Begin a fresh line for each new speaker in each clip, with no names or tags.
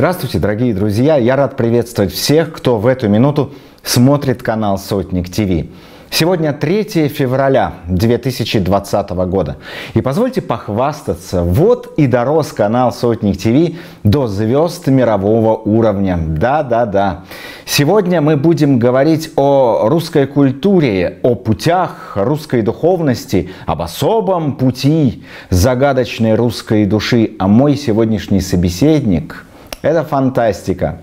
Здравствуйте, дорогие друзья! Я рад приветствовать всех, кто в эту минуту смотрит канал Сотник ТВ. Сегодня 3 февраля 2020 года. И позвольте похвастаться, вот и дорос канал Сотник ТВ до звезд мирового уровня. Да-да-да. Сегодня мы будем говорить о русской культуре, о путях русской духовности, об особом пути загадочной русской души. А мой сегодняшний собеседник – это фантастика.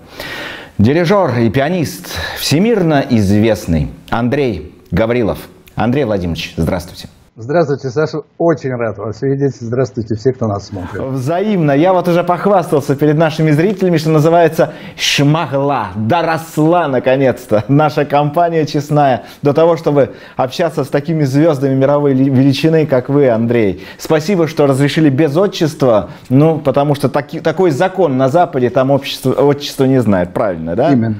Дирижер и пианист, всемирно известный Андрей Гаврилов. Андрей Владимирович, здравствуйте.
Здравствуйте, Саша. Очень рад вас видеть. Здравствуйте все, кто нас смотрит.
Взаимно. Я вот уже похвастался перед нашими зрителями, что называется шмагла. Доросла, наконец-то, наша компания честная до того, чтобы общаться с такими звездами мировой величины, как вы, Андрей. Спасибо, что разрешили без отчества, ну, потому что таки, такой закон на Западе, там общество, отчество не знает. Правильно, да?
Именно.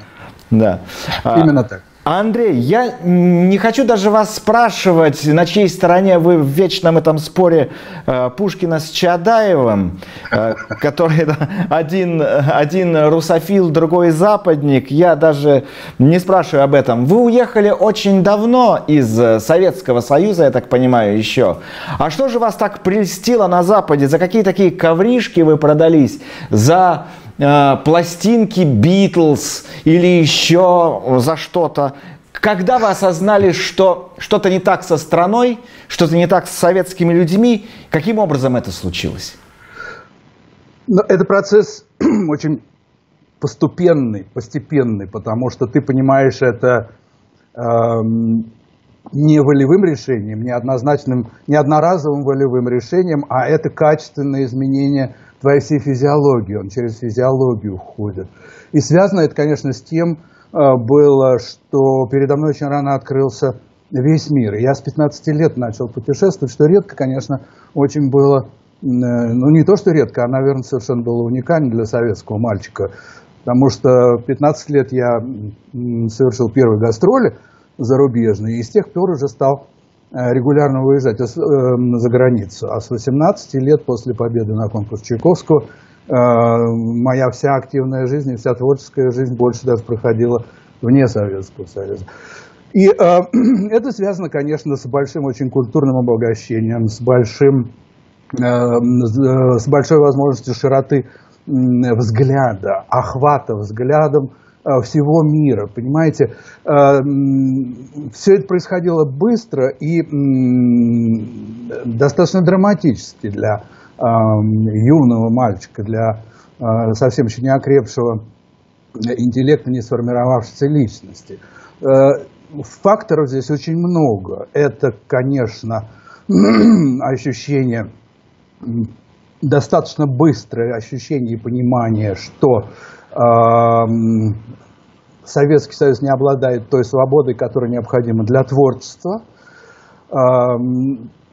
Да.
Именно так.
Андрей, я не хочу даже вас спрашивать, на чьей стороне вы в вечном этом споре э, Пушкина с Чадаевым, э, который один, один русофил, другой западник. Я даже не спрашиваю об этом. Вы уехали очень давно из Советского Союза, я так понимаю, еще. А что же вас так прельстило на Западе? За какие такие ковришки вы продались? За Э, пластинки Битлз или еще за что-то. Когда вы осознали, что что-то не так со страной, что-то не так с советскими людьми, каким образом это случилось?
Но это процесс очень постепенный, постепенный, потому что ты понимаешь это э, не волевым решением, не однозначным, не одноразовым волевым решением, а это качественное изменение – твоей всей физиологии, он через физиологию ходит. И связано это, конечно, с тем э, было, что передо мной очень рано открылся весь мир. Я с 15 лет начал путешествовать, что редко, конечно, очень было, э, ну не то, что редко, а, наверное, совершенно было уникально для советского мальчика. Потому что 15 лет я совершил первые гастроли зарубежные, и с тех пор уже стал регулярно выезжать э, за границу. А с 18 лет после победы на конкурсе Чайковского э, моя вся активная жизнь и вся творческая жизнь больше даже проходила вне Советского Союза. И э, это связано, конечно, с большим очень культурным обогащением, с большим, э, с большой возможностью широты взгляда, охвата взглядом Э, всего мира, понимаете? Э, Все это происходило быстро и достаточно драматически для э, юного мальчика, для совсем еще не окрепшего интеллекта, не сформировавшейся личности. Факторов здесь очень много. Это, конечно, ощущение, достаточно быстрое ощущение и понимание, что Советский Союз не обладает той свободой, которая необходима для творчества.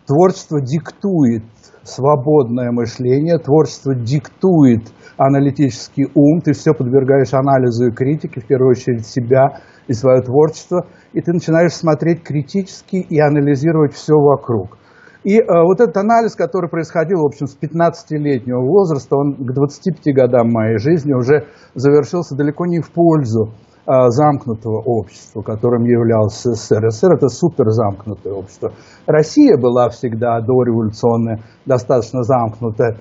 Творчество диктует свободное мышление, творчество диктует аналитический ум, ты все подвергаешь анализу и критике, в первую очередь себя и свое творчество, и ты начинаешь смотреть критически и анализировать все вокруг. И э, вот этот анализ, который происходил, в общем, с 15-летнего возраста, он к 25 годам моей жизни уже завершился далеко не в пользу э, замкнутого общества, которым являлся СССР. СССР – это супер замкнутое общество. Россия была всегда дореволюционная, достаточно замкнутая,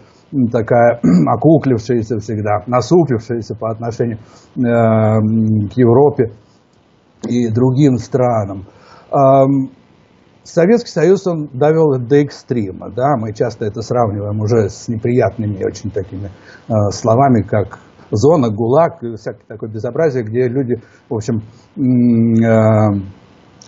такая окуклившаяся всегда, насупившаяся по отношению э, к Европе и другим странам. Советский Союз, он довел до экстрима, да, мы часто это сравниваем уже с неприятными очень такими э, словами, как зона, гулаг, всякое такое безобразие, где люди, в общем, э,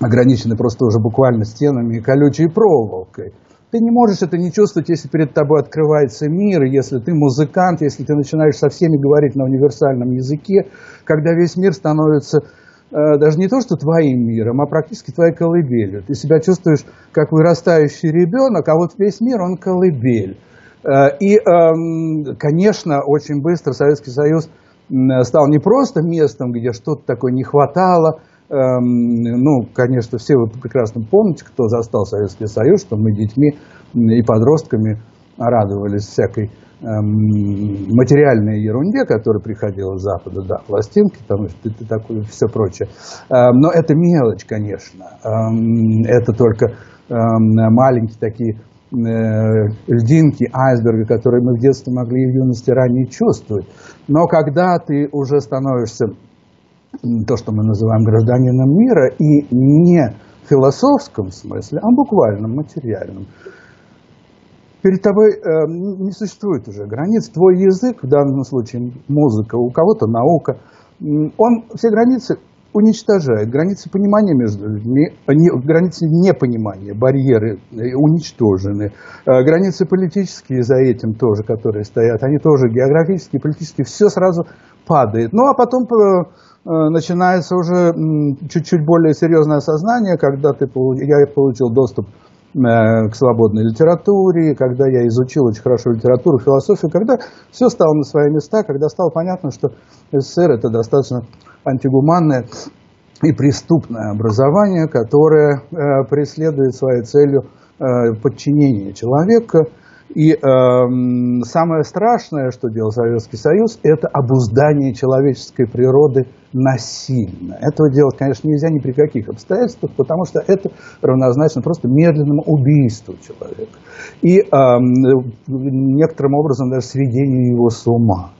ограничены просто уже буквально стенами и колючей проволокой. Ты не можешь это не чувствовать, если перед тобой открывается мир, если ты музыкант, если ты начинаешь со всеми говорить на универсальном языке, когда весь мир становится даже не то, что твоим миром, а практически твоей колыбелью. Ты себя чувствуешь как вырастающий ребенок, а вот весь мир, он колыбель. Э, и, эм, конечно, очень быстро Советский Союз стал не просто местом, где что-то такое не хватало. Эм, ну, конечно, все вы прекрасно помните, кто застал Советский Союз, что мы детьми и подростками радовались всякой материальной ерунде, которая приходила с Запада, да, пластинки, там, и, такое, все прочее. Эм, но это мелочь, конечно. Эм, это только эм, маленькие такие э, льдинки айсберга, которые мы в детстве могли и в юности ранее чувствовать. Но когда ты уже становишься то, что мы называем гражданином мира, и не в философском смысле, а буквально материальном, перед тобой э, не существует уже границ. Твой язык, в данном случае музыка, у кого-то наука, он все границы уничтожает, границы понимания между людьми, не, границы непонимания, барьеры э, уничтожены, э, границы политические за этим тоже, которые стоят, они тоже географические, политические, все сразу падает. Ну а потом э, начинается уже чуть-чуть более серьезное осознание, когда ты, я получил доступ Э, к свободной литературе, когда я изучил очень хорошо литературу, философию, когда все стало на свои места, когда стало понятно, что СССР это достаточно антигуманное и преступное образование, которое э, преследует своей целью э, подчинение человека – и э, самое страшное, что делал Советский Союз, это обуздание человеческой природы насильно. Этого делать, конечно, нельзя ни при каких обстоятельствах, потому что это равнозначно просто медленному убийству человека. И э, некоторым образом даже сведению его с ума.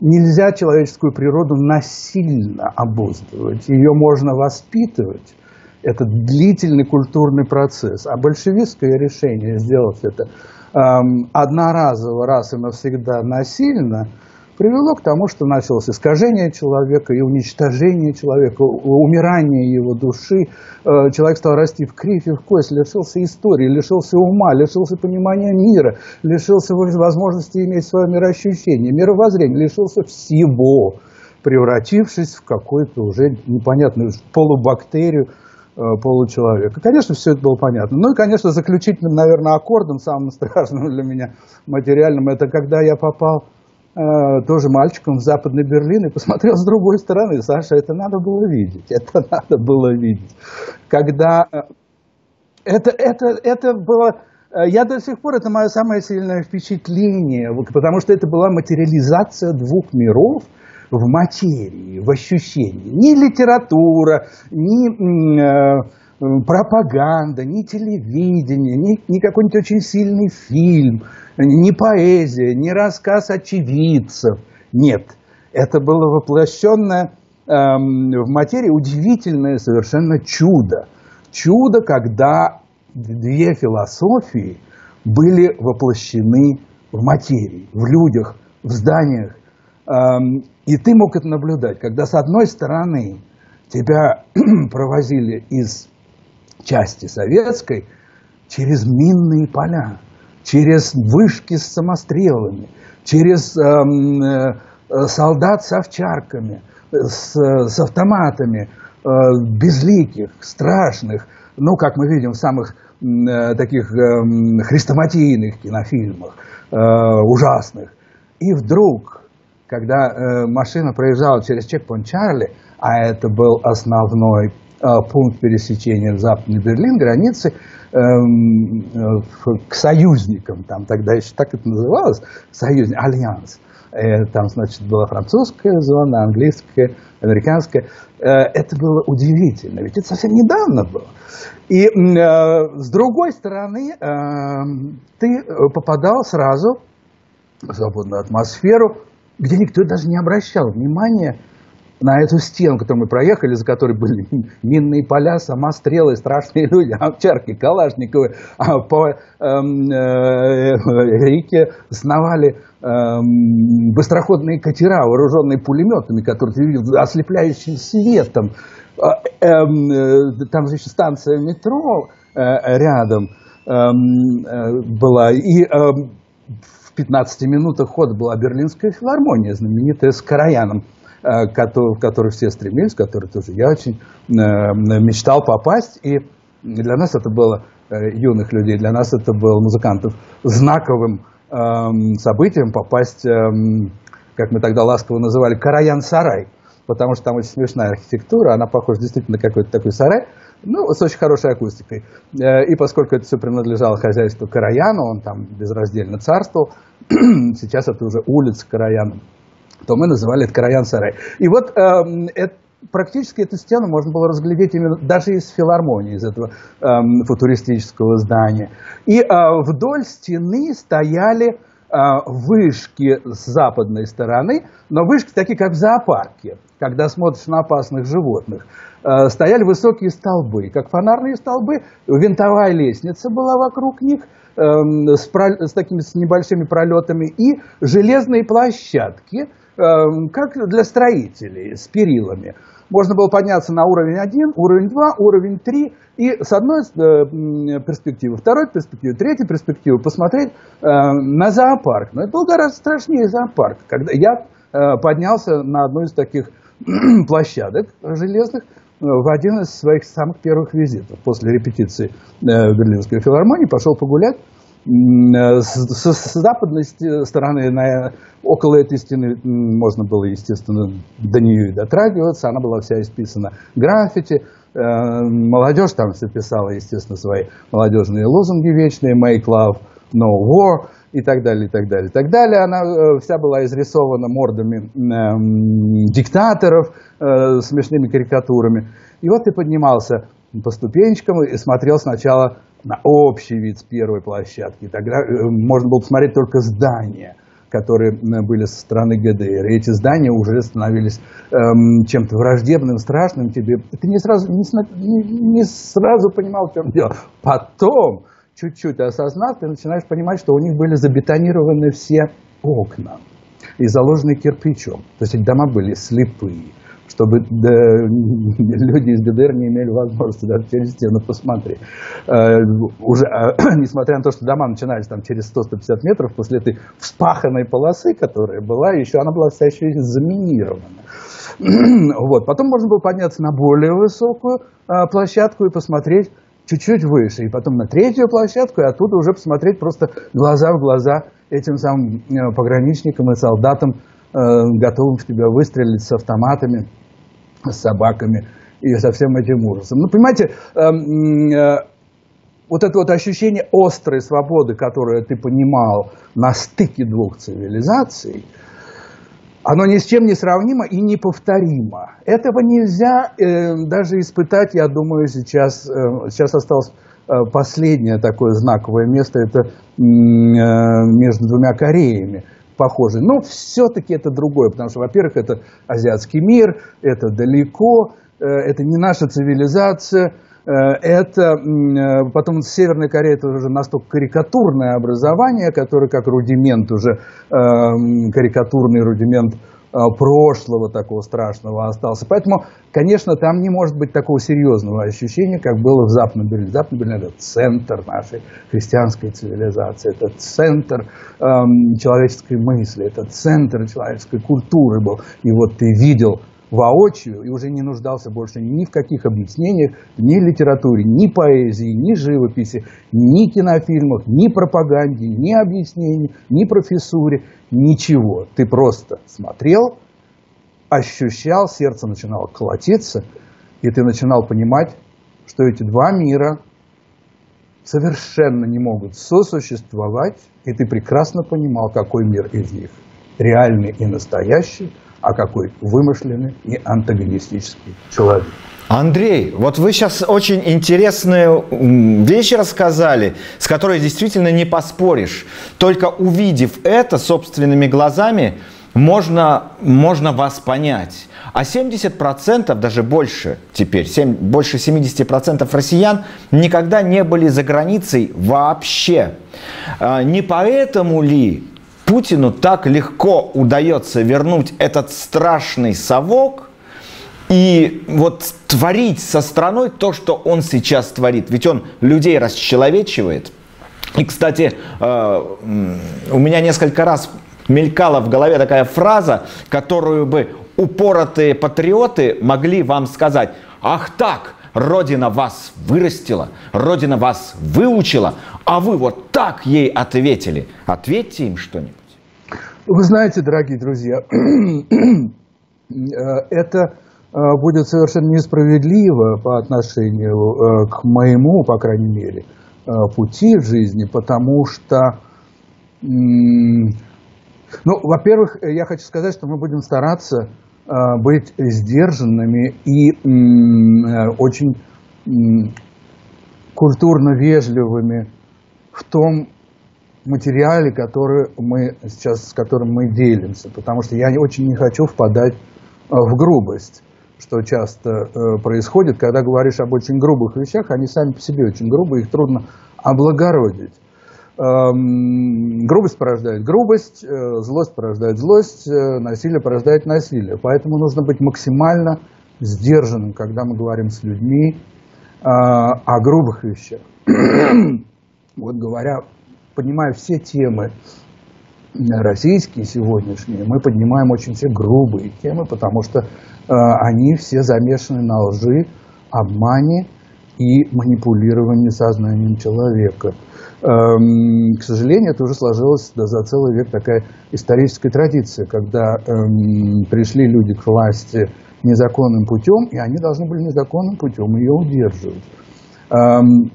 Нельзя человеческую природу насильно обуздывать. Ее можно воспитывать. Это длительный культурный процесс. А большевистское решение сделать это одноразово, раз и навсегда насильно, привело к тому, что началось искажение человека и уничтожение человека, умирание его души. Э, человек стал расти в кривь в кость, лишился истории, лишился ума, лишился понимания мира, лишился возможности иметь свое мироощущение, мировоззрение, лишился всего, превратившись в какую-то уже непонятную полубактерию, получеловека. Конечно, все это было понятно. Ну и, конечно, заключительным, наверное, аккордом, самым страшным для меня материальным, это когда я попал э, тоже мальчиком в Западный Берлин и посмотрел с другой стороны. Саша, это надо было видеть, это надо было видеть. Когда э, это, это, это было... Э, я до сих пор, это мое самое сильное впечатление, потому что это была материализация двух миров – в материи, в ощущении. Ни литература, ни э, пропаганда, ни телевидение, ни, ни какой-нибудь очень сильный фильм, ни поэзия, ни рассказ очевидцев. Нет, это было воплощенное э, в материи удивительное совершенно чудо. Чудо, когда две философии были воплощены в материи, в людях, в зданиях, и ты мог это наблюдать, когда с одной стороны тебя провозили из части советской через минные поля, через вышки с самострелами, через эм, э, солдат с овчарками, с, с автоматами, э, безликих, страшных, ну, как мы видим в самых э, таких э, хрестоматийных кинофильмах, э, ужасных. И вдруг когда э, машина проезжала через чекпоинт Чарли, а это был основной э, пункт пересечения Западный Берлин, границы э, э, к союзникам, там тогда еще так это называлось, союзник, альянс. Э, там, значит, была французская зона, английская, американская. Э, это было удивительно, ведь это совсем недавно было. И э, с другой стороны, э, ты попадал сразу в свободную атмосферу, где никто даже не обращал внимания на эту стену, которую мы проехали, за которой были минные поля, самострелы, страшные люди, овчарки, калашниковы. А по эм, э, реке сновали эм, быстроходные катера, вооруженные пулеметами, которые ты видел ослепляющим светом. Эм, э, там же еще станция метро э, рядом э, была. И эм, 15 минутах хода была Берлинская филармония, знаменитая с Караяном, э, в которую все стремились, в которую тоже я очень э, мечтал попасть. И для нас это было, э, юных людей, для нас это было, музыкантов, знаковым эм, событием попасть, эм, как мы тогда ласково называли, Караян-сарай. потому что там очень смешная архитектура, она похожа действительно на какой-то такой сарай, ну, с очень хорошей акустикой. Э, и поскольку это все принадлежало хозяйству Караяну, он там безраздельно царствовал, сейчас это уже улица Караяна, то мы называли это Караян-сарай. И вот э, это, практически эту стену можно было разглядеть именно даже из филармонии, из этого э, футуристического здания. И э, вдоль стены стояли э, вышки с западной стороны, но вышки такие, как в зоопарке, когда смотришь на опасных животных. Э, стояли высокие столбы, как фонарные столбы, винтовая лестница была вокруг них, эм, с, с такими с небольшими пролетами, и железные площадки, эм, как для строителей, с перилами. Можно было подняться на уровень 1, уровень 2, уровень 3, и с одной э, перспективы, второй перспективы, третьей перспективы посмотреть э, на зоопарк. Но это был гораздо страшнее зоопарк. Когда я поднялся на одну из таких площадок железных, в один из своих самых первых визитов после репетиции э, в Берлинской филармонии пошел погулять. Э, с, с западной стороны, на, около этой стены, можно было, естественно, до нее и дотрагиваться. Она была вся исписана граффити. Э, молодежь там все писала, естественно, свои молодежные лозунги вечные. «Make love, no war» и так далее, и так далее, и так далее. Она э, вся была изрисована мордами э, диктаторов, э, смешными карикатурами. И вот ты поднимался по ступенечкам и смотрел сначала на общий вид с первой площадки. Тогда э, можно было посмотреть только здания, которые были со стороны ГДР. И эти здания уже становились эм, чем-то враждебным, страшным тебе. Ты не сразу, не, не, сразу понимал, в чем дело. Потом чуть-чуть осознав, ты начинаешь понимать, что у них были забетонированы все окна и заложены кирпичом. То есть дома были слепые, чтобы да, люди из ГДР не имели возможности даже через стену посмотреть. Э, уже, э, несмотря на то, что дома начинались там через 100-150 метров, после этой вспаханной полосы, которая была, еще она была вся еще заминирована. вот. Потом можно было подняться на более высокую э, площадку и посмотреть чуть-чуть выше, и потом на третью площадку, и оттуда уже посмотреть просто глаза в глаза этим самым э, пограничникам и солдатам, э, готовым в тебя выстрелить с автоматами, с собаками и со всем этим ужасом. Ну, понимаете, эм, э, вот это вот ощущение острой свободы, которое ты понимал на стыке двух цивилизаций – оно ни с чем не сравнимо и неповторимо. Этого нельзя э, даже испытать, я думаю, сейчас, э, сейчас осталось э, последнее такое знаковое место, это э, между двумя Кореями похоже. Но все-таки это другое, потому что, во-первых, это азиатский мир, это далеко, э, это не наша цивилизация – это э, потом Северная Корея это уже настолько карикатурное образование, которое как рудимент уже, э, карикатурный рудимент прошлого такого страшного остался. Поэтому, конечно, там не может быть такого серьезного ощущения, как было в Западном Берлине. Западный Берлин – это центр нашей христианской цивилизации, это центр эм, человеческой мысли, это центр человеческой культуры был. И вот ты видел воочию и уже не нуждался больше ни в каких объяснениях, ни литературе, ни поэзии, ни живописи, ни кинофильмах, ни пропаганде, ни объяснений, ни профессуре, ничего. Ты просто смотрел, ощущал, сердце начинало колотиться, и ты начинал понимать, что эти два мира совершенно не могут сосуществовать, и ты прекрасно понимал, какой мир из них реальный и настоящий – а какой вымышленный и антагонистический человек.
Андрей, вот вы сейчас очень интересную вещи рассказали, с которой действительно не поспоришь. Только увидев это собственными глазами, можно, можно вас понять. А 70%, даже больше теперь, 7, больше 70% россиян никогда не были за границей вообще. А не поэтому ли Путину так легко удается вернуть этот страшный совок и вот творить со страной то, что он сейчас творит. Ведь он людей расчеловечивает. И, кстати, э, у меня несколько раз мелькала в голове такая фраза, которую бы упоротые патриоты могли вам сказать. Ах так, Родина вас вырастила, Родина вас выучила, а вы вот так ей ответили. Ответьте им что-нибудь.
Вы знаете, дорогие друзья, это будет совершенно несправедливо по отношению к моему, по крайней мере, пути в жизни, потому что, ну, во-первых, я хочу сказать, что мы будем стараться быть сдержанными и очень культурно вежливыми в том материале, который мы сейчас, с которым мы делимся, потому что я очень не хочу впадать э, в грубость, что часто э, происходит, когда говоришь об очень грубых вещах, они сами по себе очень грубые, их трудно облагородить. Эм, грубость порождает грубость, э, злость порождает злость, насилие порождает насилие. Поэтому нужно быть максимально сдержанным, когда мы говорим с людьми о грубых вещах. Вот говоря поднимая все темы российские сегодняшние, мы поднимаем очень все грубые темы, потому что э, они все замешаны на лжи, обмане и манипулировании сознанием человека. Эм, к сожалению, это уже сложилось да, за целый век такая историческая традиция, когда эм, пришли люди к власти незаконным путем, и они должны были незаконным путем ее удерживать. Эм,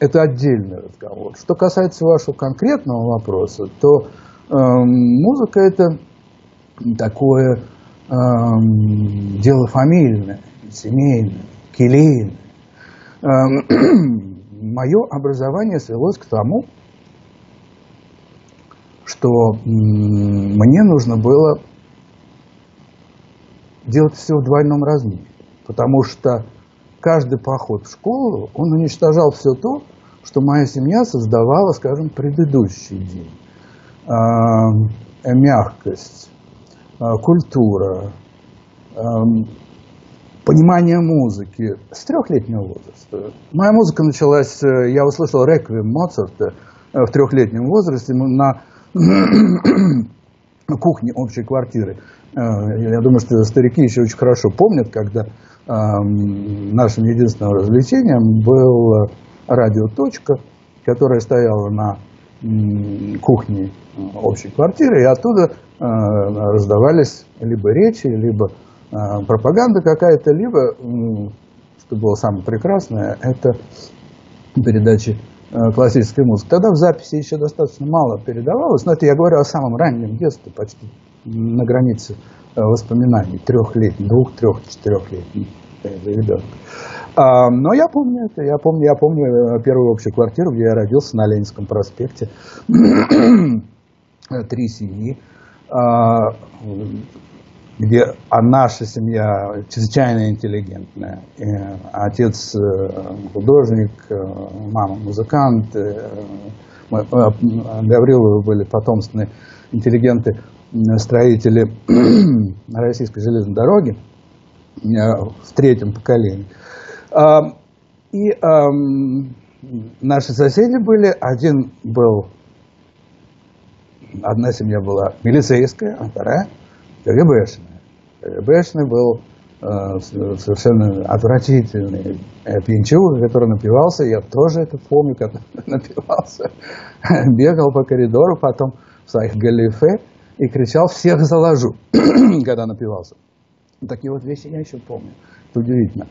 это отдельный разговор. Что касается вашего конкретного вопроса, то э, музыка это такое э, дело фамильное, семейное, келейное. Э, мое образование свелось к тому, что мне нужно было делать все в двойном размере. Потому что каждый поход в школу, он уничтожал все то, что моя семья создавала, скажем, предыдущий день. А, э, мягкость, а, культура, а, понимание музыки с трехлетнего возраста. Моя музыка началась, э, я услышал реквием Моцарта э, в трехлетнем возрасте на кухне общей квартиры. Я думаю, что старики еще очень хорошо помнят, когда нашим единственным развлечением был радио «Точка», которая стояла на кухне общей квартиры, и оттуда э, раздавались либо речи, либо э, пропаганда какая-то, либо, что было самое прекрасное, это передачи э, классической музыки. Тогда в записи еще достаточно мало передавалось, но это я говорю о самом раннем детстве, почти на границе воспоминаний, трехлетний, двух, трех, четырехлетний ребенок. А, но я помню это, я помню, я помню э, первую общую квартиру, где я родился на Ленинском проспекте. Три семьи, а, где а наша семья чрезвычайно интеллигентная. Отец э, художник, э, мама музыкант. Гавриловы были потомственные интеллигенты, строители российской железной дороги в третьем поколении. И наши соседи были, один был, одна семья была милицейская, а вторая КГБшная. КГБшный был э, совершенно отвратительный э, пьянчуга, который напивался, я тоже это помню, когда напивался, бегал по коридору, потом в своих галифе и кричал «всех заложу», когда напивался. Такие вот вещи я еще помню. Это удивительно.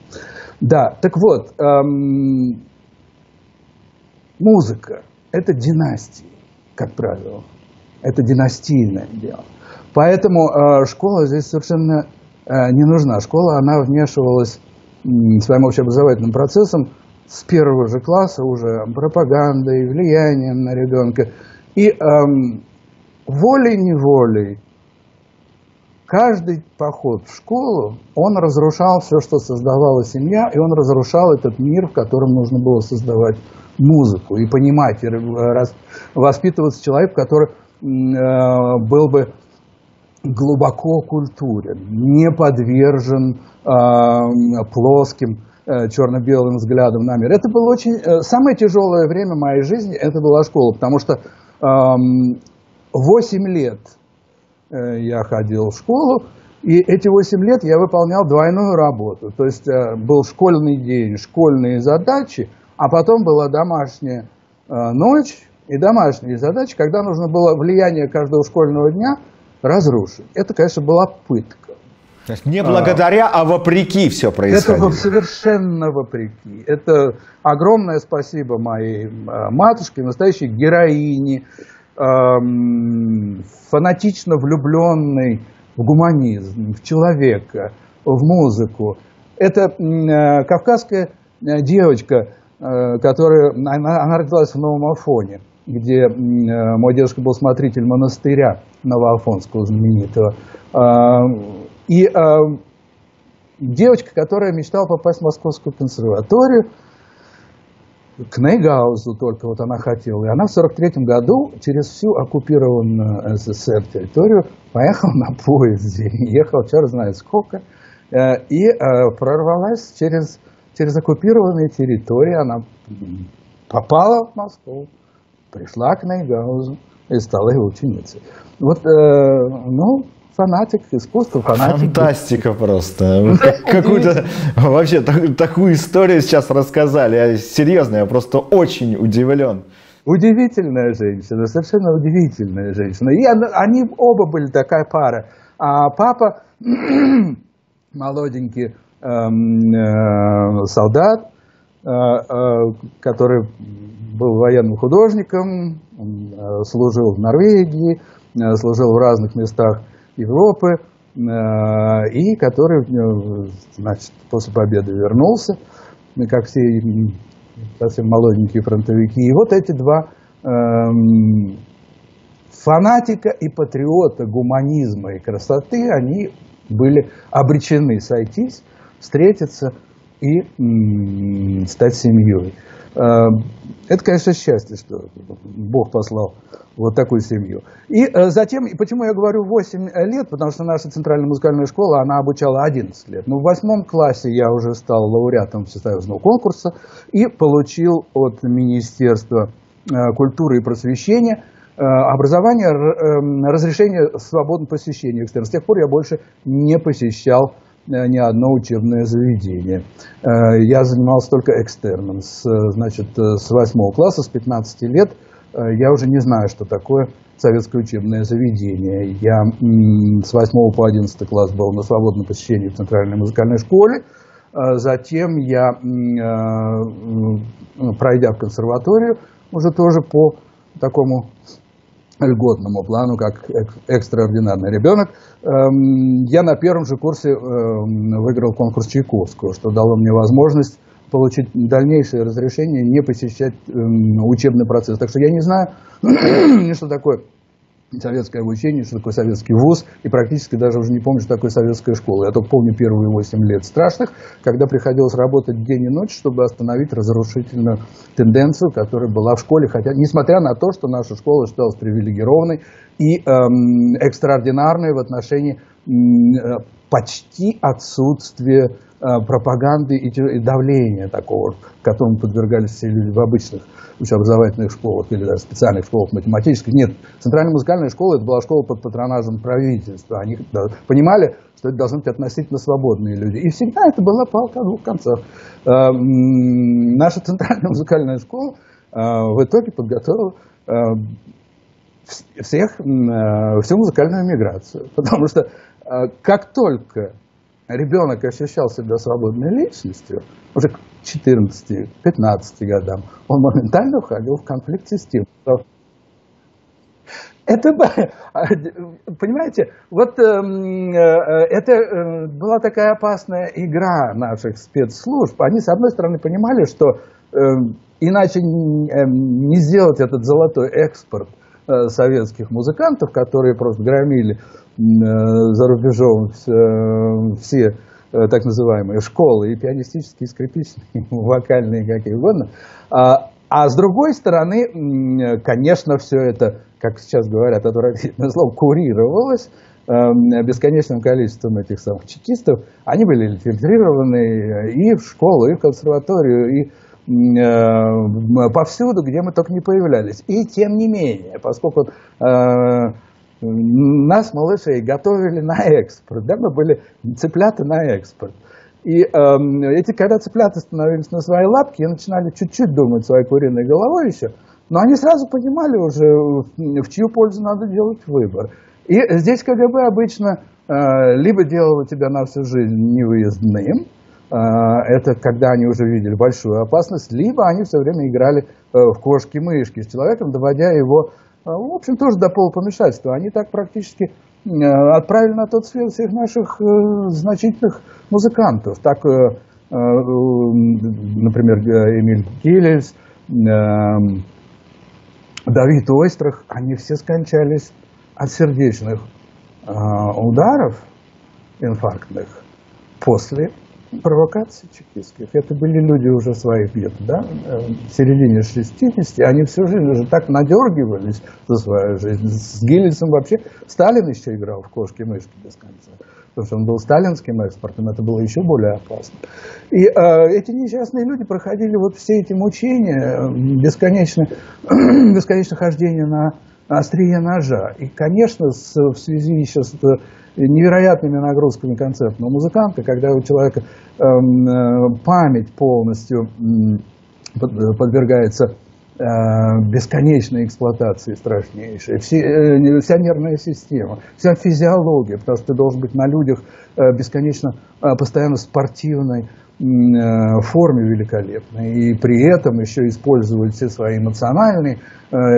Да, так вот, эм, музыка – это династии, как правило. Это династийное дело. Поэтому э, школа здесь совершенно э, не нужна. Школа, она вмешивалась э, своим общеобразовательным процессом с первого же класса уже пропагандой, влиянием на ребенка. И эм, волей-неволей каждый поход в школу, он разрушал все, что создавала семья, и он разрушал этот мир, в котором нужно было создавать музыку и понимать, и воспитываться человек, который э, был бы глубоко культурен, не подвержен э, плоским э, черно-белым взглядом на мир. Это было очень... Э, самое тяжелое время моей жизни, это была школа, потому что э, 8 лет Э, я ходил в школу, и эти 8 лет я выполнял двойную работу. То есть э, был школьный день, школьные задачи, а потом была домашняя э, ночь и домашние задачи, когда нужно было влияние каждого школьного дня разрушить. Это, конечно, была пытка.
То есть не благодаря, а, а вопреки все происходило.
Это совершенно вопреки. Это огромное спасибо моей а, матушке, настоящей героине, эм, фанатично влюбленной в гуманизм, в человека, в музыку. Это э, кавказская э, девочка, э, которая, она, она родилась в Новом Афоне, где э, мой дедушка был смотритель монастыря Новоафонского знаменитого. Э, и э, девочка, которая мечтала попасть в Московскую консерваторию, к Нейгаузу только вот она хотела. И она в 43 году через всю оккупированную СССР территорию поехала на поезде. Ехала черт знает сколько. Э, и э, прорвалась через, через оккупированные территории. Она попала в Москву, пришла к Нейгаузу и стала его ученицей. Вот, э, ну, фанатик искусства, фанатик.
Фантастика просто. Какую-то вообще такую историю сейчас рассказали. Я, серьезно, я просто очень удивлен.
Удивительная женщина, совершенно удивительная женщина. И они оба были такая пара. А папа молоденький эм, э, солдат, э, э, который был военным художником, служил в Норвегии, служил в разных местах Европы, э, и который э, значит, после победы вернулся, как все совсем молоденькие фронтовики. И вот эти два эм, фанатика и патриота гуманизма и красоты, они были обречены сойтись, встретиться и стать семьей. Э, это, конечно, счастье, что Бог послал вот такую семью. И э, затем, почему я говорю 8 лет, потому что наша центральная музыкальная школа, она обучала 11 лет. Ну, в восьмом классе я уже стал лауреатом всесоюзного конкурса и получил от Министерства э, культуры и просвещения образование, разрешение свободного посещения. С тех пор я больше не посещал Э, ни одно учебное заведение. Э, я занимался только экстерном. С, значит, э, с 8 класса, с 15 лет я уже не знаю, что такое советское учебное заведение. Я с 8 по 11 класс был на свободном посещении в Центральной музыкальной школе. Затем я, пройдя в консерваторию, уже тоже по такому льготному плану, как экстраординарный ребенок. Эм, я на первом же курсе эм, выиграл конкурс Чайковского, что дало мне возможность получить дальнейшее разрешение не посещать эм, учебный процесс. Так что я не знаю, что такое советское обучение, что такое советский вуз, и практически даже уже не помню, что такое советская школа. Я только помню первые 8 лет страшных, когда приходилось работать день и ночь, чтобы остановить разрушительную тенденцию, которая была в школе, хотя, несмотря на то, что наша школа считалась привилегированной и эм, экстраординарной в отношении э, почти отсутствия пропаганды и давления такого, которому подвергались все люди в обычных общеобразовательных школах или даже специальных школах математических. Нет, Центральная музыкальная школа – это была школа под патронажем правительства. Они понимали, что это должны быть относительно свободные люди. И всегда это была палка о двух концах. Э, наша Центральная музыкальная школа э, в итоге подготовила всех, всю музыкальную миграцию. Потому что как только ребенок ощущал себя свободной личностью, уже к 14-15 годам, он моментально уходил в конфликт систем. Это, понимаете, вот эм, э, это э, была такая опасная игра наших спецслужб. Они, с одной стороны, понимали, что э, иначе не сделать этот золотой экспорт советских музыкантов, которые просто громили Э, за рубежом э, все э, так называемые школы, и пианистические, и скрипичные, вокальные, какие угодно. А, а с другой стороны, конечно, все это, как сейчас говорят, отвратительное слово, курировалось бесконечным количеством этих самых чекистов. Они были фильтрированы и в школу, и в консерваторию, и повсюду, где мы только не появлялись. И тем не менее, поскольку нас, малышей, готовили на экспорт, да, мы были цыплята на экспорт. И э, эти, когда цыплята становились на свои лапки и начинали чуть-чуть думать своей куриной головой еще, но они сразу понимали уже, в чью пользу надо делать выбор. И здесь КГБ обычно либо делала тебя на всю жизнь невыездным, это когда они уже видели большую опасность, либо они все время играли в кошки-мышки с человеком, доводя его, в общем, тоже до полупомешательства. Они так практически отправили на тот свет всех наших значительных музыкантов. Так, например, Эмиль Киллельс, Давид Ойстрах, они все скончались от сердечных э, ударов инфарктных после провокации чекистских. Это были люди уже своих лет, да, в середине 60 они всю жизнь уже так надергивались за свою жизнь. С Гиллисом вообще Сталин еще играл в кошки-мышки без конца потому что он был сталинским экспортом, это было еще более опасно. И э, эти несчастные люди проходили вот все эти мучения, бесконечно, бесконечно хождение на острие ножа. И, конечно, с, в связи еще с э, невероятными нагрузками концертного музыканта, когда у человека э, э, память полностью э, подвергается Э, бесконечной эксплуатации страшнейшей, все, э, вся нервная система, вся физиология, потому что ты должен быть на людях э, бесконечно, постоянно спортивной форме великолепной, и при этом еще использовать все свои эмоциональные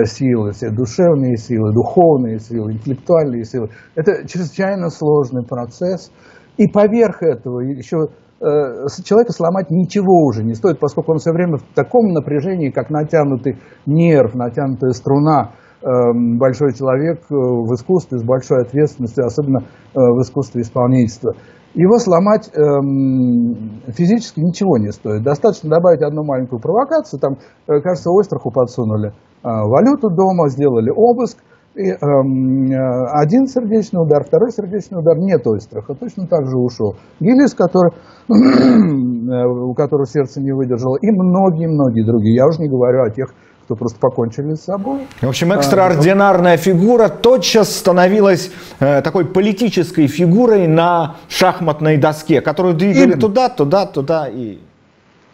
силы, все душевные силы, духовные силы, интеллектуальные силы. Это чрезвычайно сложный процесс, и поверх этого еще Э, человека сломать ничего уже не стоит, поскольку он все время в таком напряжении, как натянутый нерв, натянутая струна, эм, большой человек э, в искусстве с большой ответственностью, особенно э, в искусстве исполнительства. Его сломать эм, физически ничего не стоит. Достаточно добавить одну маленькую провокацию. Там, кажется, Ойстраху подсунули валюту дома, сделали обыск – и, э, один сердечный удар, второй сердечный удар, нет Ойстраха, точно так же ушел. Гиллис, который, у которого сердце не выдержало, и многие-многие другие. Я уже не говорю о тех, кто просто покончили с собой.
В общем, экстраординарная фигура тотчас становилась э, такой политической фигурой на шахматной доске, которую двигали Именно. туда, туда, туда и...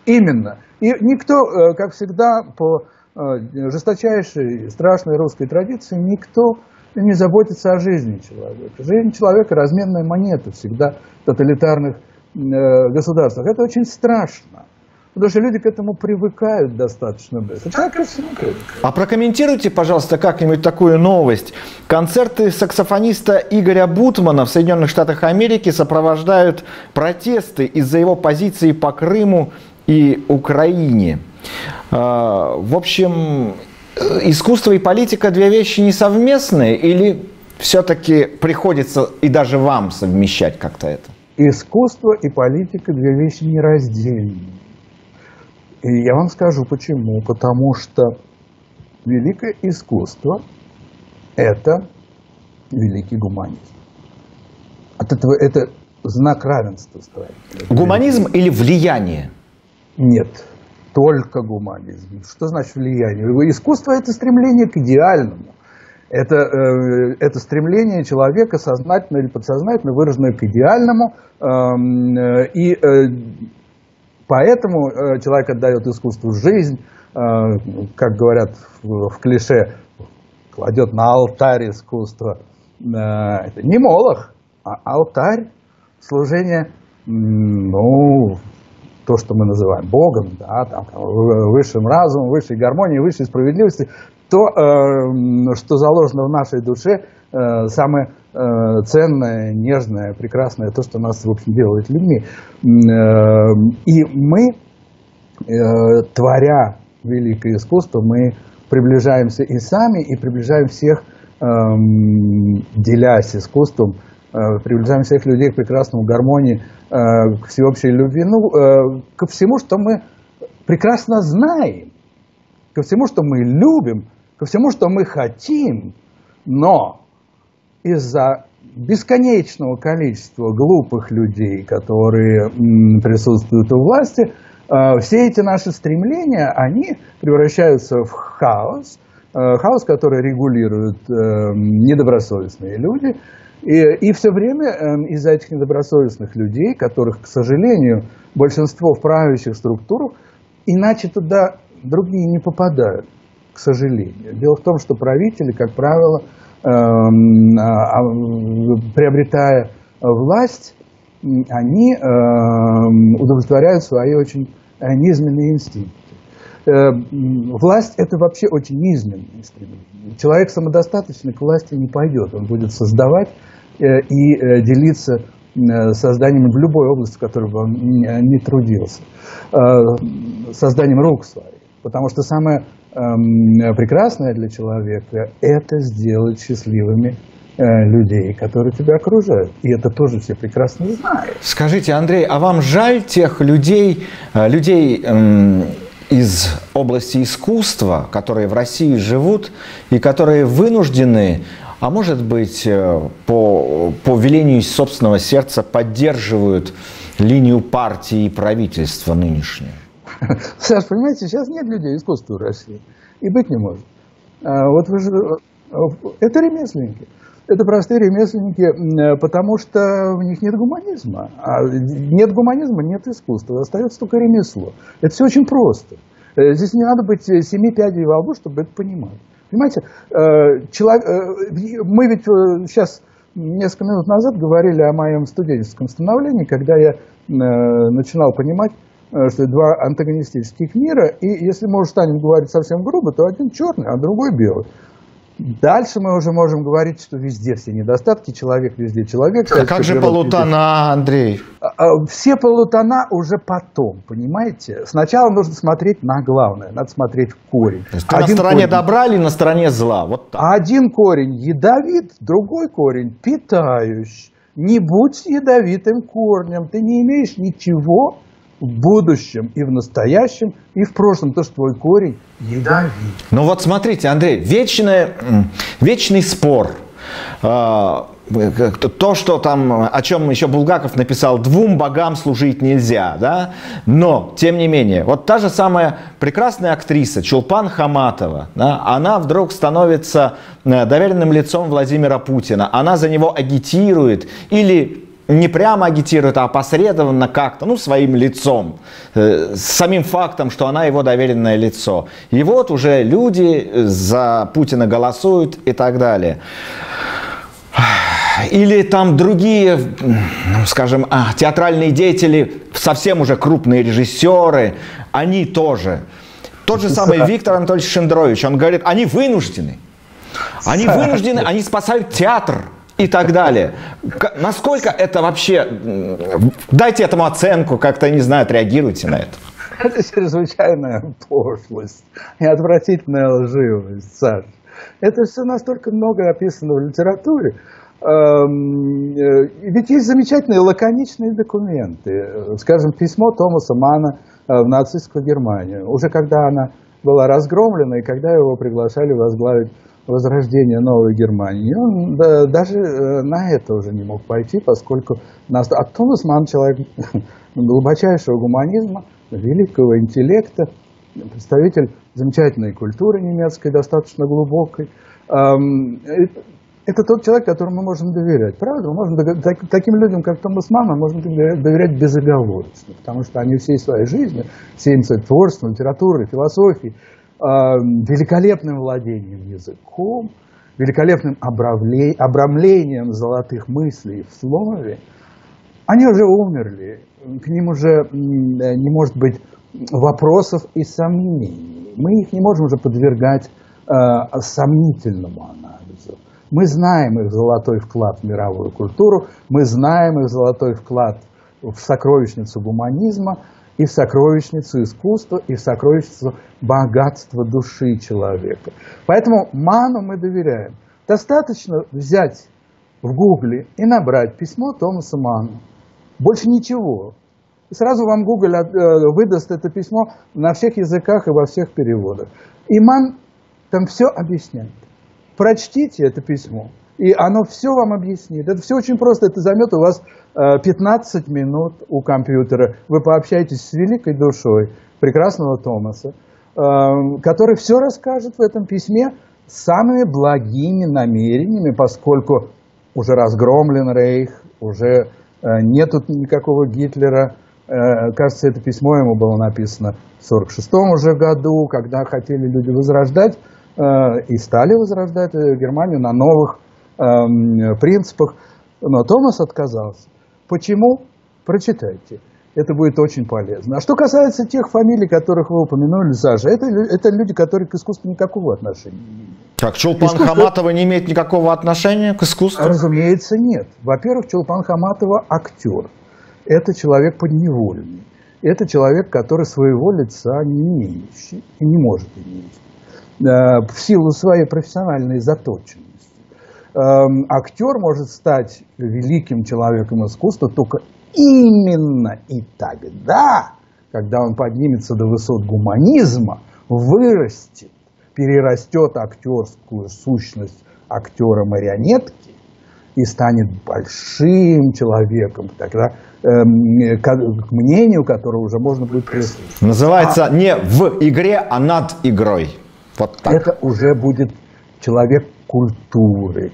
Именно. И никто, э, как всегда, по Э, жесточайшей, страшной русской традиции никто не заботится о жизни человека. Жизнь человека – разменная монета всегда в тоталитарных э, государствах. Это очень страшно. Потому что люди к этому привыкают достаточно быстро.
А прокомментируйте, пожалуйста, как-нибудь такую новость. Концерты саксофониста Игоря Бутмана в Соединенных Штатах Америки сопровождают протесты из-за его позиции по Крыму и Украине. А, в общем, искусство и политика две вещи несовместные или все-таки приходится и даже вам совмещать как-то это?
Искусство и политика две вещи нераздельные. И я вам скажу почему. Потому что великое искусство – это великий гуманизм. От этого это знак равенства
стоит. Гуманизм или влияние?
Нет только гуманизм. Что значит влияние? Искусство – это стремление к идеальному. Это, э, это стремление человека сознательно или подсознательно выраженное к идеальному. Эм, э, и э, поэтому э, человек отдает искусству жизнь, э, как говорят в, в клише, кладет на алтарь искусства. Э, это не молох, а алтарь служения ну, то, что мы называем Богом, да, там, высшим разумом, высшей гармонией, высшей справедливости, то, э, что заложено в нашей душе, э, самое э, ценное, нежное, прекрасное, то, что нас, в общем, делает людьми. Э, и мы, э, творя великое искусство, мы приближаемся и сами, и приближаем всех, э, делясь искусством, э, приближаем всех людей к прекрасному гармонии, Э, к всеобщей любви, ну, э, ко всему, что мы прекрасно знаем, ко всему, что мы любим, ко всему, что мы хотим, но из-за бесконечного количества глупых людей, которые присутствуют у власти, все эти наши стремления, они превращаются в хаос, хаос, который регулируют недобросовестные люди, и, и все время э, из-за этих недобросовестных людей, которых, к сожалению, большинство в правящих структурах, иначе туда другие не попадают, к сожалению. Дело в том, что правители, как правило, э, э, приобретая власть, они удовлетворяют свои очень низменные инстинкты. Власть – это вообще очень низменный стремление. Человек самодостаточный к власти не пойдет. Он будет создавать и делиться созданием в любой области, в которой бы он не трудился, созданием рук своих. Потому что самое эм, прекрасное для человека – это сделать счастливыми э, людей, которые тебя окружают. И это тоже все прекрасно знают.
Скажите, Андрей, а вам жаль тех людей, э, людей эм, из области искусства, которые в России живут и которые вынуждены, а может быть, э, по, по велению собственного сердца поддерживают линию партии и правительства нынешнее?
Саш, понимаете, сейчас нет людей искусства в России. И быть не может. А вот вы же... Это ремесленники. Это простые ремесленники, потому что в них нет гуманизма. А нет гуманизма, нет искусства. Остается только ремесло. Это все очень просто. Э, здесь не надо быть семи пядей во лбу, чтобы это понимать. Понимаете, э, э, мы ведь сейчас несколько минут назад говорили о моем студенческом становлении, когда я начинал понимать, Э, что два антагонистических мира, и если мы уже станем говорить совсем грубо, то один черный, а другой белый. Дальше мы уже можем говорить, что везде все недостатки, человек везде человек.
А как же полутона, Андрей?
А, а, все полутона уже потом, понимаете? Сначала нужно смотреть на главное, надо смотреть в корень.
То есть ты Один на стороне корень... добра или на стороне зла? Вот
так. Один корень ядовит, другой корень питающий. Не будь ядовитым корнем, ты не имеешь ничего в будущем и в настоящем, и в прошлом, то, что твой корень ядовит.
Ну вот смотрите, Андрей, вечный, вечный спор. А, то, что там, о чем еще Булгаков написал, двум богам служить нельзя, да? Но, тем не менее, вот та же самая прекрасная актриса Чулпан Хаматова, да, она вдруг становится э, доверенным лицом Владимира Путина, она за него агитирует или не прямо агитирует, а опосредованно как-то, ну, своим лицом, э, с самим фактом, что она его доверенное лицо. И вот уже люди за Путина голосуют и так далее. Или там другие, ну, скажем, а, театральные деятели, совсем уже крупные режиссеры, они тоже. Тот же самый Виктор Анатольевич Шендерович, он говорит, они вынуждены. Они вынуждены, они спасают театр и так далее. Насколько это вообще... Дайте этому оценку, как-то, не знаю, отреагируйте на это.
Это чрезвычайная пошлость и отвратительная лживость, Саш. Это все настолько много описано в литературе. Эм, э, ведь есть замечательные лаконичные документы. Скажем, письмо Томаса Мана э, в нацистскую Германию. Уже когда она была разгромлена и когда его приглашали возглавить возрождения новой Германии. Он да, даже э, на это уже не мог пойти, поскольку нас... А Томас Ман человек глубочайшего гуманизма, великого интеллекта, представитель замечательной культуры немецкой, достаточно глубокой. Это тот человек, которому мы можем доверять. Правда? Мы можем доверять, таким людям, как Томас Ман, мы можем доверять безоговорочно, потому что они всей своей жизнью, всем своим творчеством, литературой, философией, великолепным владением языком, великолепным обрамлением золотых мыслей в слове, они уже умерли, к ним уже не может быть вопросов и сомнений. Мы их не можем уже подвергать э, сомнительному анализу. Мы знаем их золотой вклад в мировую культуру, мы знаем их золотой вклад в сокровищницу гуманизма, и в сокровищницу искусства, и в сокровищницу богатства души человека. Поэтому ману мы доверяем. Достаточно взять в гугле и набрать письмо Томаса Ману. Больше ничего. И сразу вам Google э, выдаст это письмо на всех языках и во всех переводах. И Ман там все объясняет. Прочтите это письмо, и оно все вам объяснит. Это все очень просто. Это займет у вас 15 э, минут у компьютера вы пообщаетесь с великой душой прекрасного Томаса, э, который все расскажет в этом письме самыми благими намерениями, поскольку уже разгромлен Рейх, уже э, нету никакого Гитлера. Кажется, это письмо ему было написано в 1946 уже году, когда хотели люди возрождать и стали возрождать Германию на новых эм, принципах. Но Томас отказался. Почему? Прочитайте. Это будет очень полезно. А что касается тех фамилий, которых вы упомянули, Саша, это, это люди, которые к искусству никакого отношения не имеют.
Как Чулпан Искусство... Хаматова не имеет никакого отношения к искусству?
Разумеется, нет. Во-первых, Чулпан Хаматова актер. Это человек подневольный. Это человек, который своего лица не имеющий и не может иметь. Э, в силу своей профессиональной заточенности. Эм, актер может стать великим человеком искусства только именно и тогда, когда он поднимется до высот гуманизма, вырастет, перерастет актерскую сущность актера-марионетки и станет большим человеком, тогда э, к, мнению которого уже можно будет прислушаться.
Называется а, не в игре, а над игрой.
Вот так. Это уже будет человек культуры,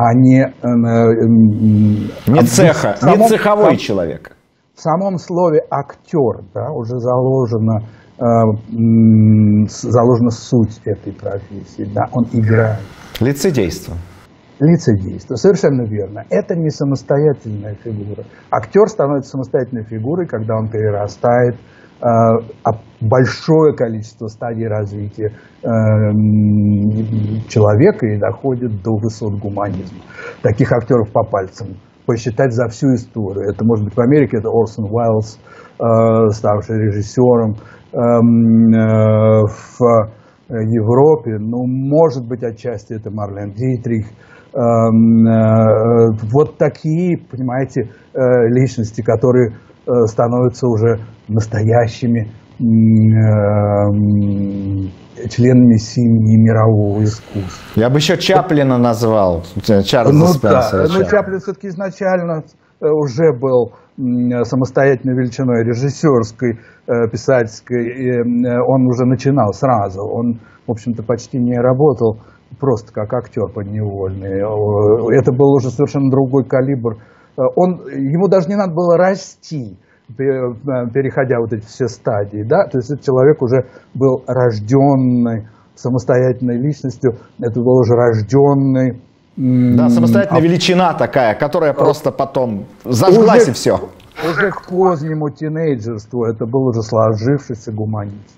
а не... Э,
э, не цеха, самом, не цеховой в, человек.
В самом слове актер да, уже заложена, э, заложена суть этой профессии. Да, он играет.
Лицедейство.
Лицедейство, совершенно верно. Это не самостоятельная фигура. Актер становится самостоятельной фигурой, когда он перерастает большое количество стадий развития эм, человека и доходит до высот гуманизма. Таких актеров по пальцам посчитать за всю историю. Это может быть в Америке, это Орсон Уайлз, э, ставший режиссером, эм, э, в Европе, ну, может быть, отчасти это Марлен Дитрих, эм, э, вот такие, понимаете, личности, которые становятся уже настоящими э, членами семьи мирового искусства.
Я бы еще Чаплина назвал,
Чарльза ну, Спенсера. Да, но Чаплин все-таки изначально э, уже был самостоятельной величиной режиссерской, э, писательской, он уже начинал сразу, он, в общем-то, почти не работал просто как актер подневольный. Это был уже совершенно другой калибр. Он, ему даже не надо было расти переходя вот эти все стадии, да, то есть этот человек уже был рожденный самостоятельной личностью, это был уже рожденный
да, самостоятельная а... величина такая, которая просто потом зажглась уже, и все.
Уже к позднему тинейджерству это был уже сложившийся гуманист.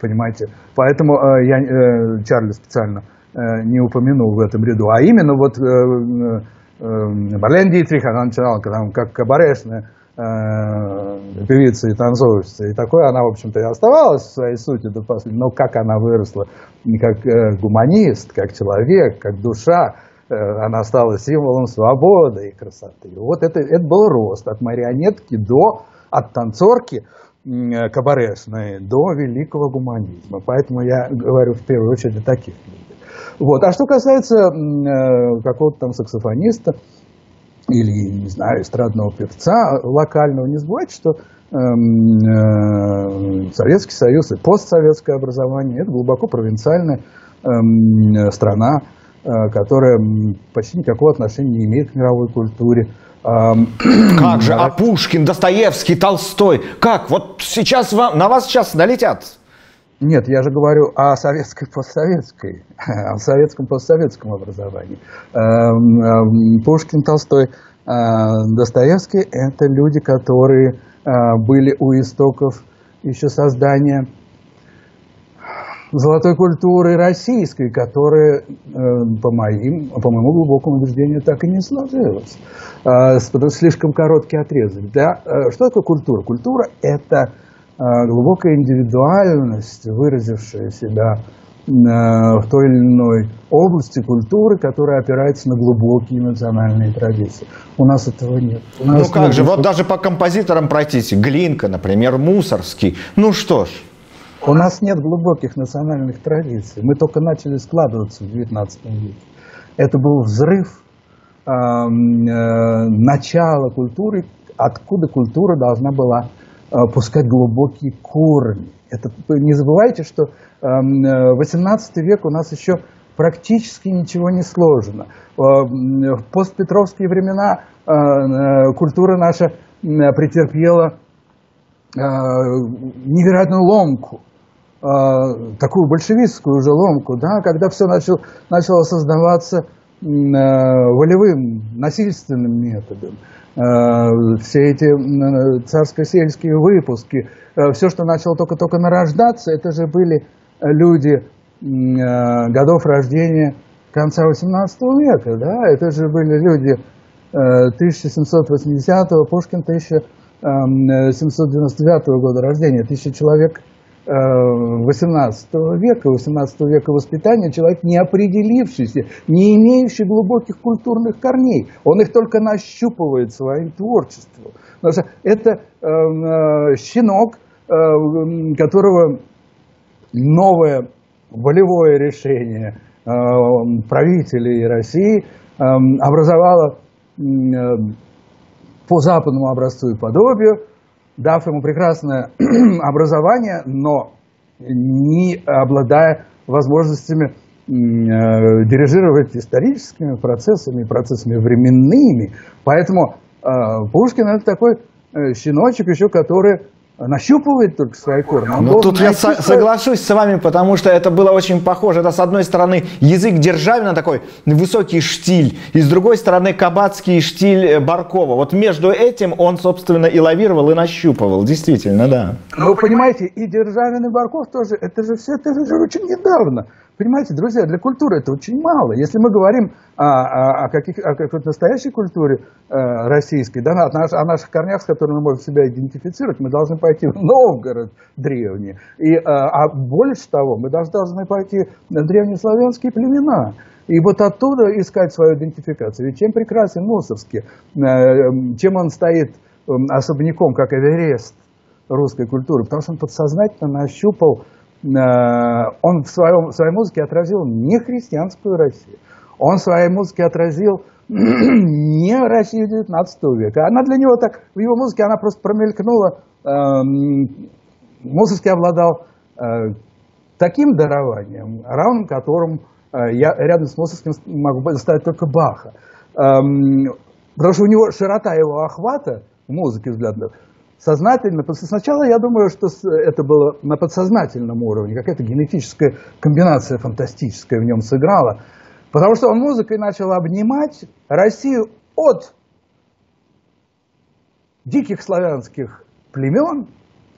Понимаете? Поэтому э, я э, Чарли специально э, не упомянул в этом ряду. А именно вот э, э, Марлен Дитрих, она начинала как кабарешная Э, певица и танцовщица. И такой она, в общем-то, и оставалась в своей сути до последнего. Но как она выросла как э, гуманист, как человек, как душа, э, она стала символом свободы и красоты. Вот это, это был рост от марионетки до, от танцорки кабарешной до великого гуманизма. Поэтому я говорю в первую очередь о таких людях. Вот. А что касается какого-то там саксофониста, или, не знаю, эстрадного певца локального, не забывайте, что эм, э, Советский Союз и постсоветское образование – это глубоко провинциальная эм, страна, э, которая почти никакого отношения не имеет к мировой культуре.
Эм, как же, а Пушкин, Достоевский, Толстой, как? Вот сейчас вам, на вас сейчас налетят
нет, я же говорю о советской постсоветской, о советском постсоветском образовании. Эм, эм, Пушкин, Толстой, э, Достоевский – это люди, которые э, были у истоков еще создания золотой культуры российской, которая, э, по, моим, по моему глубокому убеждению, так и не сложилась. Слишком короткий отрезок. Да? Что такое культура? Культура – это глубокая индивидуальность, выразившая себя а, в той или иной области культуры, которая опирается на глубокие национальные традиции. У нас этого нет. У
нас ну как нет же, вот даже по композиторам пройтись, Глинка, например, Мусорский, ну что ж.
У нас нет глубоких национальных традиций. Мы только начали складываться в XIX веке. Это был взрыв э, э, начала культуры, откуда культура должна была Э, пускать глубокие корни. Это, не забывайте, что эм, в XVIII век у нас еще практически ничего не сложено. Э, в постпетровские времена э, культура наша претерпела невероятную ломку, такую большевистскую уже ломку, да, когда все начало, начало создаваться волевым, насильственным методом. Все эти царско-сельские выпуски, все, что начало только-только нарождаться, это же были люди годов рождения конца XVIII века, да, это же были люди 1780-го, Пушкин 1799 года рождения, тысяча человек 18 э, века, 18 века воспитания, человек не определившийся, не имеющий глубоких культурных корней. Он их только нащупывает своим творчеством. Потому что это э, э, щенок, э, которого новое волевое решение э, правителей России э, образовало э, по западному образцу и подобию, дав ему прекрасное образование, но не обладая возможностями э, дирижировать историческими процессами, процессами временными. Поэтому э, Пушкин это такой э, щеночек еще, который нащупывает только свои корни.
Ну тут я со- соглашусь с вами, потому что это было очень похоже. Это с одной стороны язык Державина такой высокий штиль, и с другой стороны кабацкий штиль э, Баркова. Вот между этим он, собственно, и лавировал, и нащупывал. Действительно, да.
Ну, вы понимаете, и Державин, и Барков тоже, это же все, это же очень недавно. Понимаете, друзья, для культуры это очень мало. Если мы говорим о, о, о, каких, о какой-то настоящей культуре э, российской, да, о, наш, о наших корнях, с которыми мы можем себя идентифицировать, мы должны пойти в Новгород древний. И, э, а больше того, мы должны, должны пойти на древнеславянские племена. И вот оттуда искать свою идентификацию. Ведь чем прекрасен Мусорский, э, чем он стоит э, особняком, как Эверест русской культуры, потому что он подсознательно нащупал он в, своем, в своей музыке отразил не христианскую Россию. Он в своей музыке отразил не Россию 19 века. Она для него так, в его музыке она просто промелькнула. Эм, Мусорский обладал э, таким дарованием, равным которым э, я рядом с Мусорским могу ставить только Баха. Эм, потому что у него широта его охвата в музыке взглядов сознательно. Сначала я думаю, что это было на подсознательном уровне, какая-то генетическая комбинация фантастическая в нем сыграла. Потому что он музыкой начал обнимать Россию от диких славянских племен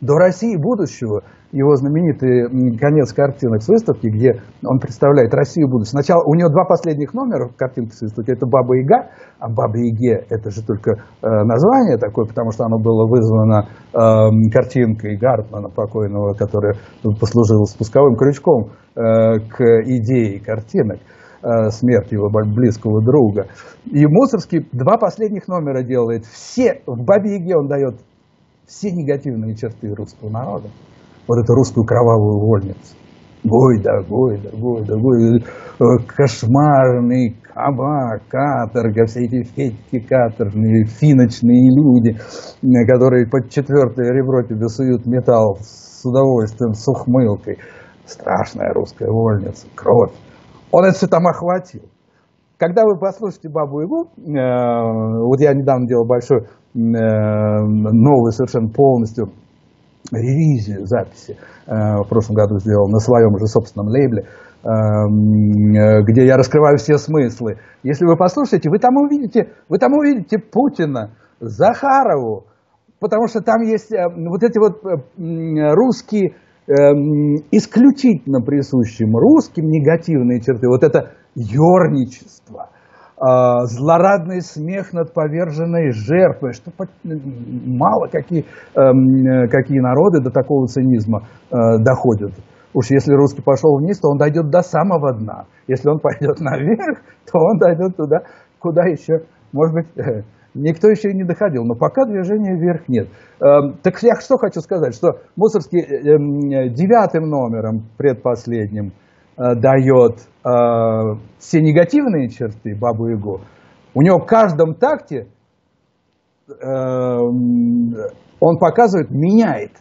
до России будущего – его знаменитый конец картинок с выставки, где он представляет Россию будущего. Сначала у него два последних номера картинки с выставки. Это «Баба Яга», а «Баба Яге» это же только э, название такое, потому что оно было вызвано э, картинкой Гартмана покойного, которая послужила спусковым крючком э, к идее картинок э, смерть его близкого друга. И Мусорский два последних номера делает. Все, в «Бабе Яге» он дает все негативные черты русского народа вот эту русскую кровавую вольницу. Гой да, гой да, гой да, гой. Э, кошмарный кабак, каторга, все эти федьки каторжные, финочные люди, которые под четвертое ребро тебе суют металл с удовольствием, с ухмылкой. Страшная русская вольница, кровь. Он это все там охватил. Когда вы послушаете Бабу Ягу, э, вот я недавно делал большой, э, новый совершенно полностью ревизию записи э, в прошлом году сделал на своем же собственном лейбле, эм, э, где я раскрываю все смыслы. Если вы послушаете, вы там увидите, вы там увидите Путина, Захарову, потому что там есть э, вот эти вот русские эм, исключительно присущим русским негативные черты. Вот это ерничество, злорадный смех над поверженной жертвой, что мало какие, эм, какие народы до такого цинизма э, доходят. Уж если русский пошел вниз, то он дойдет до самого дна. Если он пойдет наверх, то он дойдет туда, куда еще, может быть, никто еще и не доходил. Но пока движения вверх нет. Эм, так я что хочу сказать, что Мусорский э, эм, девятым номером, предпоследним, Э, дает э, все негативные черты Бабу Ягу, у него в каждом такте э, он показывает, меняет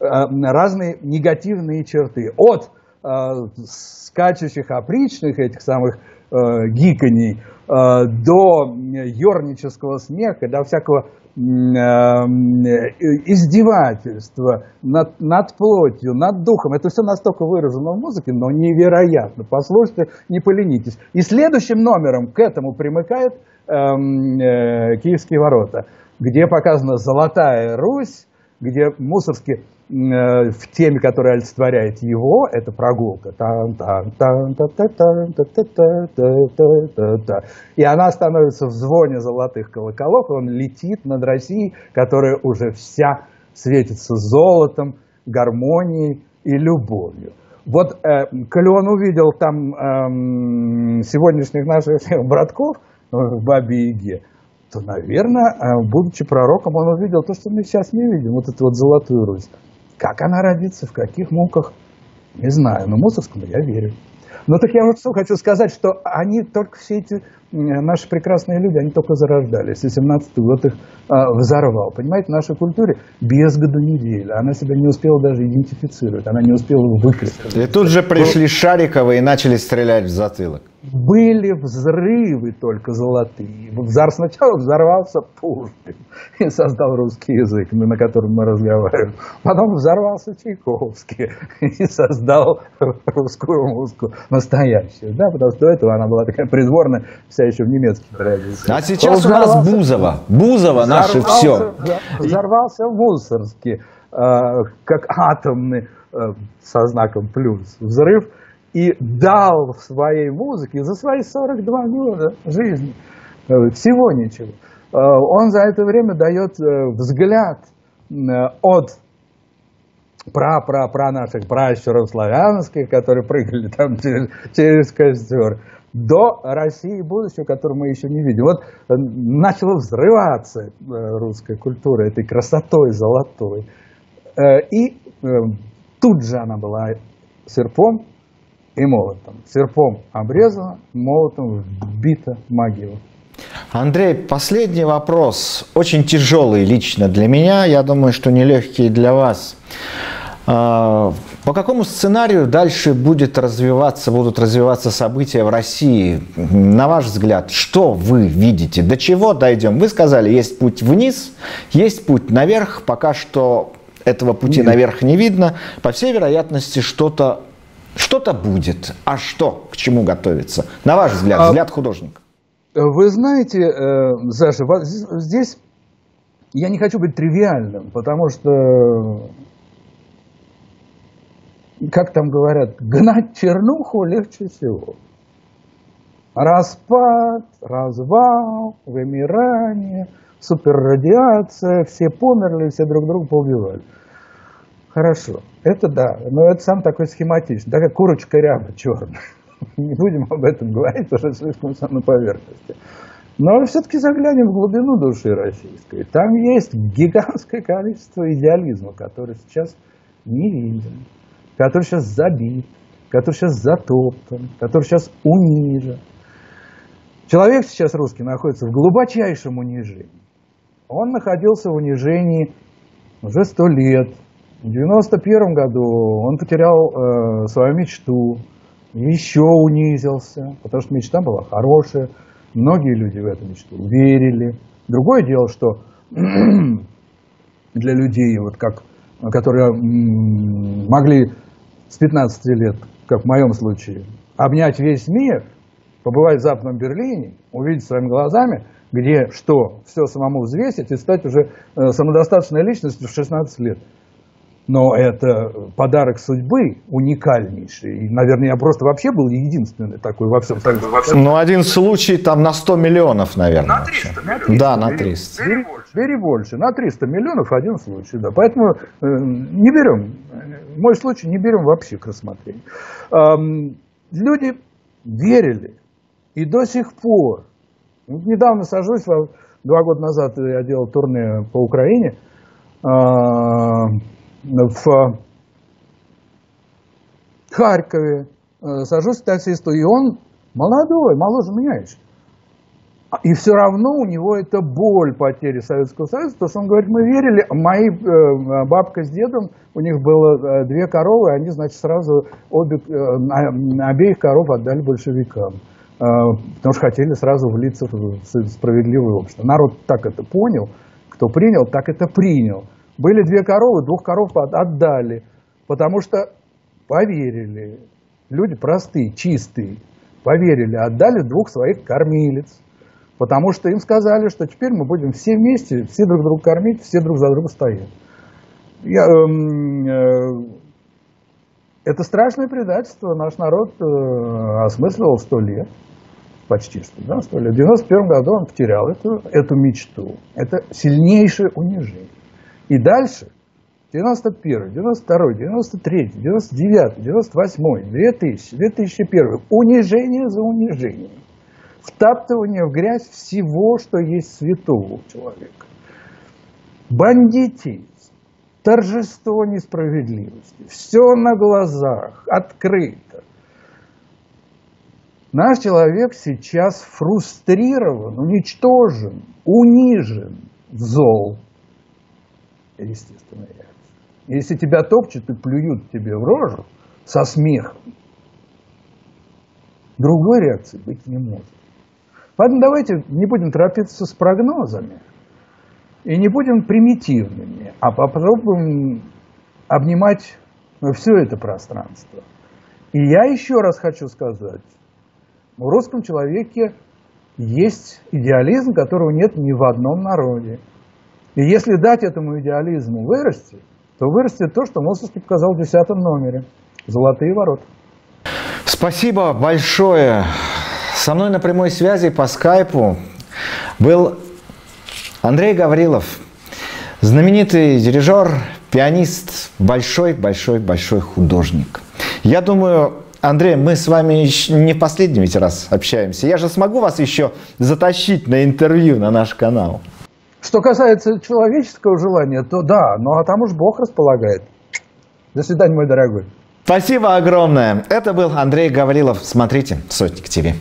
э, разные негативные черты. От э, скачущих опричных этих самых э, гиканий э, до ернического смеха, до всякого издевательство над, над плотью, над духом. Это все настолько выражено в музыке, но невероятно. Послушайте, не поленитесь. И следующим номером к этому примыкает эм, э, Киевские ворота, где показана Золотая Русь, где Мусорский э, в теме, которая олицетворяет его, это прогулка. И она становится в звоне золотых колоколов, и он летит над Россией, которая уже вся светится золотом, гармонией и любовью. Вот, э, коли он увидел там э, сегодняшних наших братков в Бабе-Яге, то, наверное, э, будучи пророком, он увидел то, что мы сейчас не видим, вот эту вот золотую Русь. Как она родится, в каких муках, не знаю, но Мусорскому я верю. Но так я вот что хочу сказать, что они только все эти наши прекрасные люди, они только зарождались. И 17-й год их а, взорвал. Понимаете, в нашей культуре без году недели. Она себя не успела даже идентифицировать, она не успела выкрестить.
И тут же пришли. Шариковы и начали стрелять в затылок.
Были взрывы только золотые. Взор сначала взорвался Пушкин и создал русский язык, на котором мы разговариваем. Потом взорвался Чайковский и создал русскую музыку настоящую. Да, потому что до этого она была такая придворная, вся еще в немецких традициях.
А сейчас у нас Бузова. Бузова наше все.
Взорвался в Мусорске, э, как атомный э, со знаком плюс взрыв, и дал в своей музыке за свои 42 года жизни э, всего ничего. Он за это время дает взгляд от пра-пра-пра наших пращуров славянских, которые прыгали там через, через костер, до России будущего, которую мы еще не видим. Вот э, начала взрываться э, русская культура этой красотой золотой. Э, и тут же она была серпом и молотом. Серпом обрезана, молотом вбита могила.
Андрей, последний вопрос, очень тяжелый лично для меня, я думаю, что нелегкий для вас. А, по какому сценарию дальше будет развиваться, будут развиваться события в России? На ваш взгляд, что вы видите? До чего дойдем? Вы сказали, есть путь вниз, есть путь наверх. Пока что этого пути Нет. наверх не видно. По всей вероятности, что-то что-то будет. А что? К чему готовиться? На ваш взгляд, а, взгляд художника.
Вы знаете, э, Саша, здесь я не хочу быть тривиальным, потому что как там говорят, гнать чернуху легче всего. Распад, развал, вымирание, суперрадиация, все померли, все друг друга поубивали. Хорошо, это да, но это сам такой схематичный, такая курочка ряба черная. Не будем об этом говорить, что слишком все на поверхности. Но все-таки заглянем в глубину души российской. Там есть гигантское количество идеализма, который сейчас не виден который сейчас забит, который сейчас затоптан, который сейчас унижен. Человек сейчас русский находится в глубочайшем унижении. Он находился в унижении уже сто лет. В 91 году он потерял э, свою мечту, еще унизился, потому что мечта была хорошая. Многие люди в эту мечту верили. Другое дело, что для людей, вот как, которые могли с 15 лет, как в моем случае, обнять весь мир, побывать в Западном Берлине, увидеть своими глазами, где что, все самому взвесить и стать уже э, самодостаточной личностью в 16 лет. Но это подарок судьбы уникальнейший. И, наверное, я просто вообще был единственный такой во всем. Во
всем. Ну, один случай там на 100 миллионов, наверное. На 300 миллионов. Да, на 300.
Бери, бери больше. На 300 миллионов один случай, да. Поэтому э, не берем. Мой случай не берем вообще к рассмотрению. Эм, люди верили. И до сих пор. Вот недавно сажусь, два года назад я делал турне по Украине. Э, в Харькове, э, сажусь к таксисту, и он молодой, моложе меня еще. И все равно у него это боль потери Советского Союза, потому что он говорит, мы верили, мои э, бабка с дедом, у них было э, две коровы, они, значит, сразу обе, обеих коров отдали большевикам, потому что хотели сразу влиться в справедливое общество. Народ так это понял, Кто принял, так это принял. Были две коровы, двух коров отдали, потому что поверили. Люди простые, чистые, поверили, отдали двух своих кормилец. Потому что им сказали, что теперь мы будем все вместе, все друг друга кормить, все друг за друга стоять. Я, э, э, это страшное предательство наш народ э, осмысливал сто лет, почти что, да, сто лет. В 91 году он потерял эту, эту мечту. Это сильнейшее унижение. И дальше, 91, 92, 93, 99, 98, 2000, 2001, унижение за унижением втаптывание в грязь всего, что есть святого у человека. Бандитизм, торжество несправедливости, все на глазах, открыто. Наш человек сейчас фрустрирован, уничтожен, унижен, зол. Естественная реакция. Если тебя топчут и плюют тебе в рожу со смехом, другой реакции быть не может. Поэтому давайте не будем торопиться с прогнозами и не будем примитивными, а попробуем обнимать все это пространство. И я еще раз хочу сказать, в русском человеке есть идеализм, которого нет ни в одном народе. И если дать этому идеализму вырасти, то вырастет то, что Мосовский показал в десятом номере. Золотые ворота.
Спасибо большое. Со мной на прямой связи по скайпу был Андрей Гаврилов, знаменитый дирижер, пианист, большой-большой-большой художник. Я думаю, Андрей, мы с вами не последний ведь раз общаемся. Я же смогу вас еще затащить на интервью на наш канал.
Что касается человеческого желания, то да, ну а там уж Бог располагает. До свидания, мой дорогой.
Спасибо огромное. Это был Андрей Гаврилов. Смотрите, Сотник ТВ.